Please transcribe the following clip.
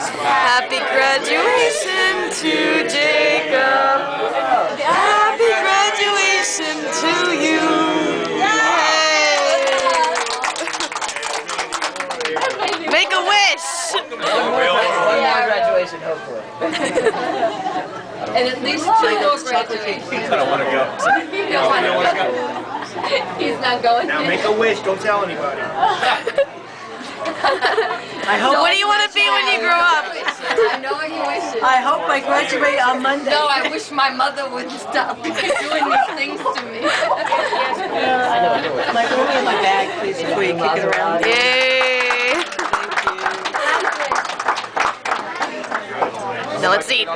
Happy graduation to Jacob. Happy graduation to you. Yay. Make a wish. One more graduation, hopefully. And at least two more graduations. I don't want to go. You don't want to go. He's not going. Now make a wish. Don't tell anybody. I hope, What do you want to be when you grow up? I know what you wish. I hope I graduate on Monday. No, I wish my mother would stop doing these things to me. My only in my bag, please, before you kick it around. Yay. Thank you. Now let's eat.